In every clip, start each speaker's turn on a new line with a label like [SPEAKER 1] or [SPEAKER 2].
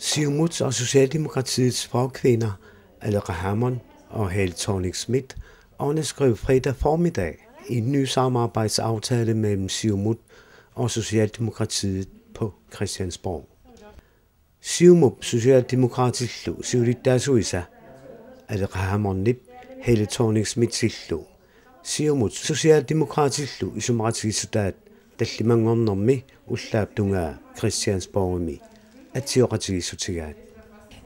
[SPEAKER 1] Siumuts og Socialdemokratiets forkvinder, Alera Hammond og Hale thorning Schmidt, underskrev fredag formiddag en ny samarbejdsaftale mellem Siumut og Socialdemokratiet på Christiansborg. Siumut Socialdemokratisk Lo Siulit Dasuisa, Alera Hammond Nip, Hale thorning Schmidt Sillo, Siumut Socialdemokratisk Lo Isumratisudat, Dallimangornormi, Ullabdunga, Christiansborgmi at teoretisutigaat.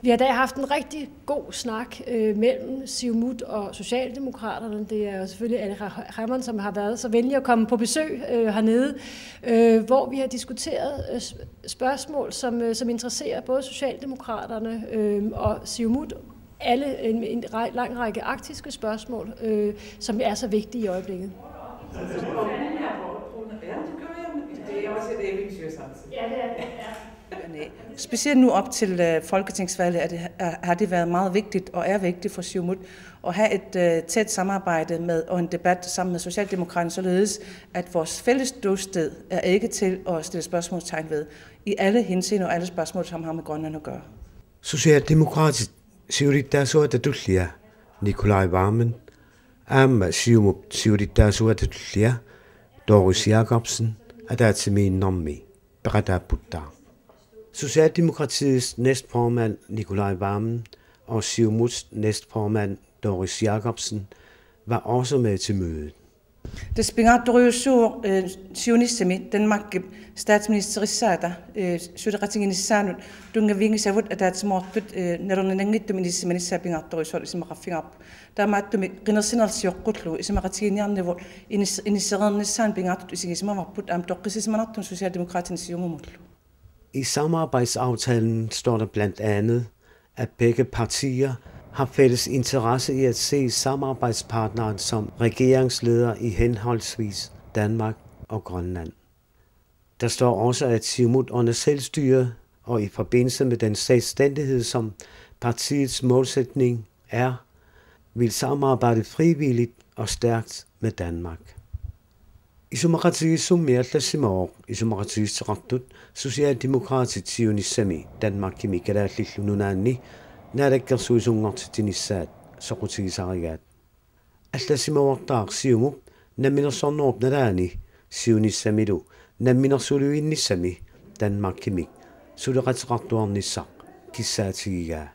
[SPEAKER 2] Vi har i dag haft en rigtig god snak øh, mellem Siumut og Socialdemokraterne. Det er jo selvfølgelig Anne Remmeren, som har været så venlig at komme på besøg øh, hernede, øh, hvor vi har diskuteret øh, spørgsmål, som, øh, som interesserer både Socialdemokraterne øh, og Siumut alle en, en lang række arktiske spørgsmål, øh, som er så vigtige i øjeblikket. Ja, det gør jeg. Det er også et eventyr,
[SPEAKER 3] Ja, det er det. Ja. Specielt nu op til øh, folketingsvalget er det, har det været meget vigtigt og er vigtigt for Siumut at have et uh, tæt samarbejde med og en debat sammen med Socialdemokraterne, således at vores fælles ståsted er ikke til at stille spørgsmålstegn ved i alle henseender og alle spørgsmål, som har med Grønland at gøre.
[SPEAKER 1] Socialdemokratisk siuritdaasuatatulia Nikolaj Varmen, Amma Siumut siuritdaasuatatulia Doris Jacobsen, Adatsimi Nommi, Brada Buddha. Socialdemokratiets næstformand Nikolaj Vammen og Siumuts næstformand Doris Jacobsen var også med til mødet.
[SPEAKER 3] Det springer drøsur øh, sionismi Danmark statsminister Isada øh, sydretingen sanu dunga vingi savut at at smortut øh, nerun nangit minister minister pinga drøsur isma ligesom rafingap der mat qinersinal sioqqutlu isma qatiginiarnivu inisernernissan pinga tut isigisma varput am toqqisismanartun socialdemokratin siumumutlu
[SPEAKER 1] i samarbejdsaftalen står der blandt andet, at begge partier har fælles interesse i at se samarbejdspartneren som regeringsleder i henholdsvis Danmark og Grønland. Der står også, at Simut under selvstyre og i forbindelse med den selvstændighed, som partiets målsætning er, vil samarbejde frivilligt og stærkt med Danmark. исумақатигиссуммиаллассимаоқ исумақатигиссеқартут сусиал-демократит сиониссами Danmark кимикалааллиллунунаанни наалаккерсуисунгортитинissaat соқутигисаригаат аллассимавартаақ сиумуп намминерсорнеруп налаани сиониссамилу намминерсулуинниссами Danmark кимик сулеқатеқартуарниссақ киссаатигигаа